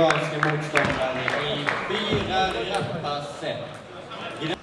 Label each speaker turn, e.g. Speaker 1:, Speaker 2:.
Speaker 1: bra, ska motståndaren up past. You know